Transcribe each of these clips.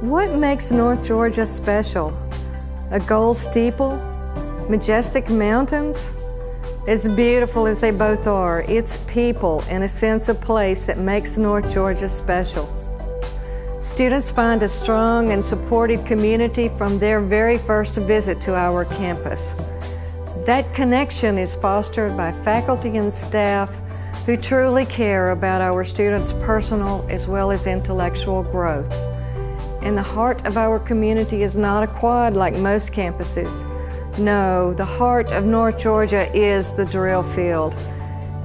What makes North Georgia special? A gold steeple? Majestic mountains? As beautiful as they both are, it's people and a sense of place that makes North Georgia special. Students find a strong and supportive community from their very first visit to our campus. That connection is fostered by faculty and staff who truly care about our students' personal as well as intellectual growth. And the heart of our community is not a quad like most campuses. No, the heart of North Georgia is the drill field.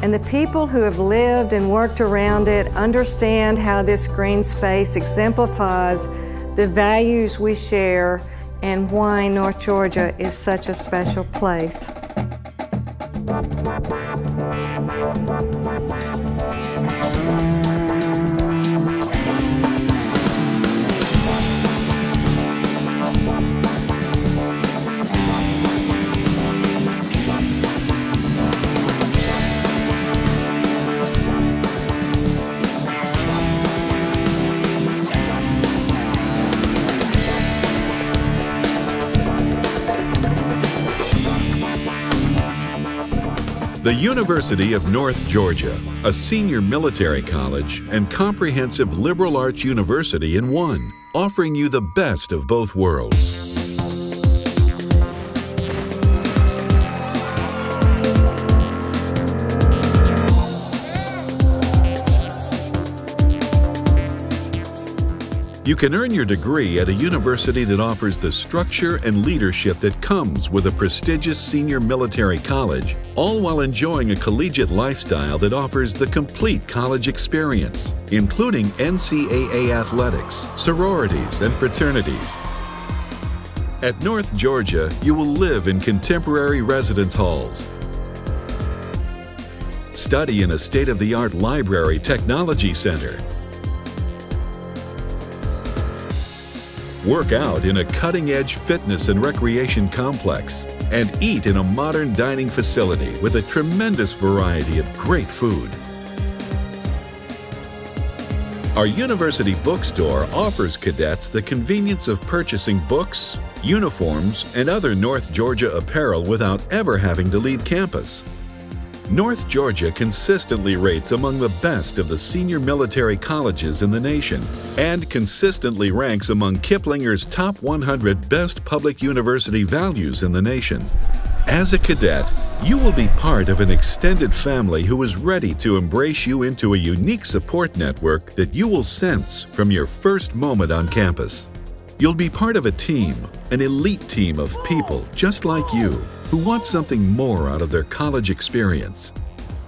And the people who have lived and worked around it understand how this green space exemplifies the values we share and why North Georgia is such a special place. The University of North Georgia, a senior military college and comprehensive liberal arts university in one, offering you the best of both worlds. You can earn your degree at a university that offers the structure and leadership that comes with a prestigious senior military college, all while enjoying a collegiate lifestyle that offers the complete college experience, including NCAA athletics, sororities, and fraternities. At North Georgia, you will live in contemporary residence halls, study in a state-of-the-art library technology center, work out in a cutting-edge fitness and recreation complex, and eat in a modern dining facility with a tremendous variety of great food. Our university bookstore offers cadets the convenience of purchasing books, uniforms, and other North Georgia apparel without ever having to leave campus. North Georgia consistently rates among the best of the senior military colleges in the nation and consistently ranks among Kiplinger's top 100 best public university values in the nation. As a cadet, you will be part of an extended family who is ready to embrace you into a unique support network that you will sense from your first moment on campus. You'll be part of a team, an elite team of people just like you who want something more out of their college experience.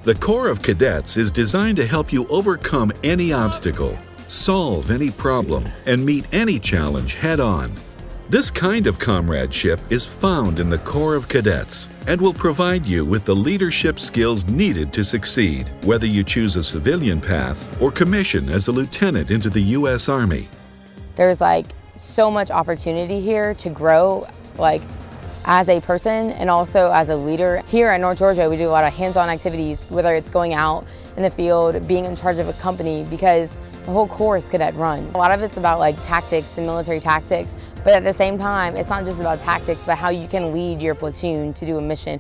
The Corps of Cadets is designed to help you overcome any obstacle, solve any problem, and meet any challenge head on. This kind of comradeship is found in the Corps of Cadets and will provide you with the leadership skills needed to succeed, whether you choose a civilian path or commission as a lieutenant into the U.S. Army. There's like so much opportunity here to grow. Like as a person and also as a leader. Here at North Georgia, we do a lot of hands-on activities, whether it's going out in the field, being in charge of a company, because the whole course is cadet run. A lot of it's about like tactics and military tactics, but at the same time, it's not just about tactics, but how you can lead your platoon to do a mission.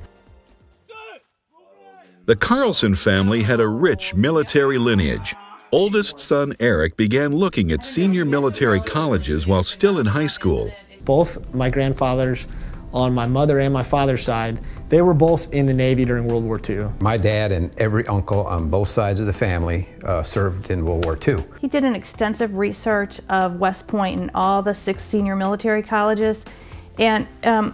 The Carlson family had a rich military lineage. Oldest son Eric began looking at senior military colleges while still in high school. Both my grandfathers on my mother and my father's side, they were both in the Navy during World War II. My dad and every uncle on both sides of the family uh, served in World War II. He did an extensive research of West Point and all the six senior military colleges, and um,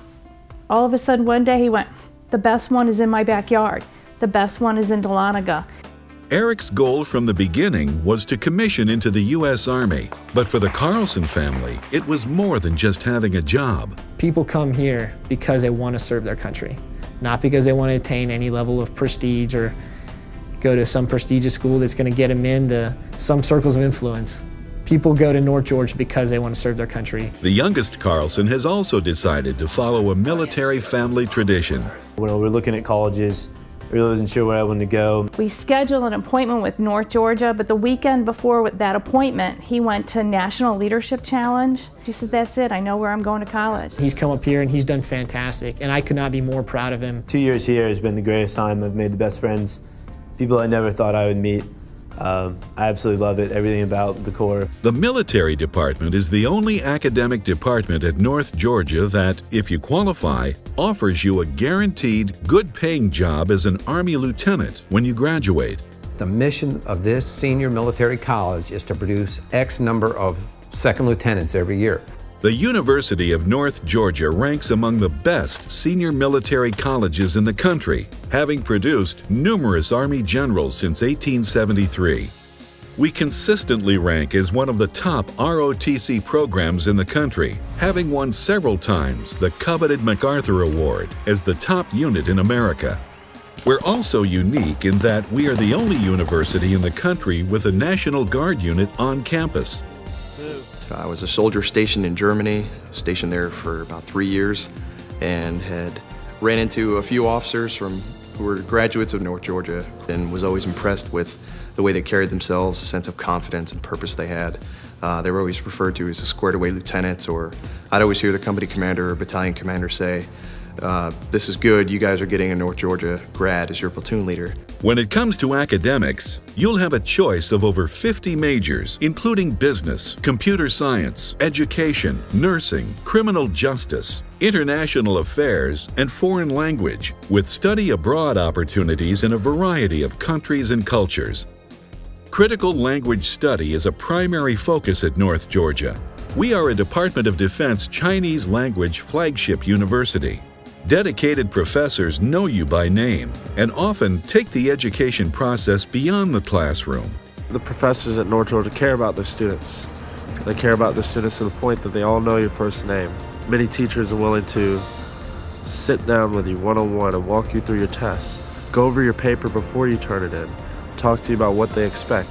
all of a sudden one day he went, the best one is in my backyard. The best one is in Dahlonega. Eric's goal from the beginning was to commission into the U.S. Army, but for the Carlson family, it was more than just having a job. People come here because they want to serve their country, not because they want to attain any level of prestige or go to some prestigious school that's going to get them into some circles of influence. People go to North Georgia because they want to serve their country. The youngest Carlson has also decided to follow a military family tradition. When we're looking at colleges, really wasn't sure where I wanted to go. We scheduled an appointment with North Georgia, but the weekend before with that appointment, he went to National Leadership Challenge. He says, That's it, I know where I'm going to college. He's come up here and he's done fantastic, and I could not be more proud of him. Two years here has been the greatest time. I've made the best friends, people I never thought I would meet. Um, I absolutely love it, everything about the Corps. The military department is the only academic department at North Georgia that, if you qualify, offers you a guaranteed, good paying job as an Army lieutenant when you graduate. The mission of this senior military college is to produce X number of second lieutenants every year. The University of North Georgia ranks among the best senior military colleges in the country, having produced numerous Army generals since 1873. We consistently rank as one of the top ROTC programs in the country, having won several times the coveted MacArthur Award as the top unit in America. We're also unique in that we are the only university in the country with a National Guard unit on campus. I was a soldier stationed in Germany, stationed there for about three years, and had ran into a few officers from who were graduates of North Georgia and was always impressed with the way they carried themselves, the sense of confidence and purpose they had. Uh, they were always referred to as squared away lieutenants, or I'd always hear the company commander or battalion commander say, uh, this is good, you guys are getting a North Georgia grad as your platoon leader. When it comes to academics, you'll have a choice of over 50 majors, including business, computer science, education, nursing, criminal justice, international affairs, and foreign language, with study abroad opportunities in a variety of countries and cultures. Critical language study is a primary focus at North Georgia. We are a Department of Defense Chinese language flagship university. Dedicated professors know you by name and often take the education process beyond the classroom. The professors at North Georgia care about their students. They care about their students to the point that they all know your first name. Many teachers are willing to sit down with you one on one and walk you through your tests, go over your paper before you turn it in, talk to you about what they expect.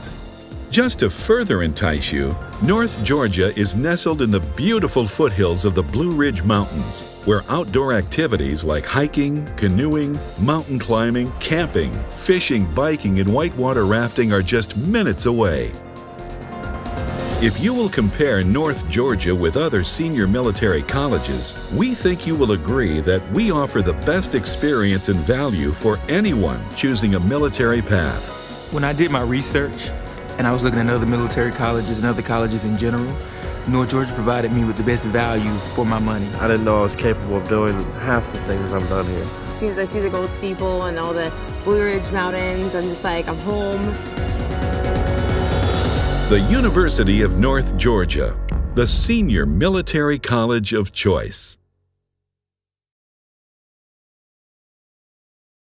Just to further entice you, North Georgia is nestled in the beautiful foothills of the Blue Ridge Mountains, where outdoor activities like hiking, canoeing, mountain climbing, camping, fishing, biking, and whitewater rafting are just minutes away. If you will compare North Georgia with other senior military colleges, we think you will agree that we offer the best experience and value for anyone choosing a military path. When I did my research, and I was looking at other military colleges and other colleges in general, North Georgia provided me with the best value for my money. I didn't know I was capable of doing half the things I've done here. As soon as I see the gold steeple and all the Blue Ridge Mountains, I'm just like, I'm home. The University of North Georgia, the senior military college of choice.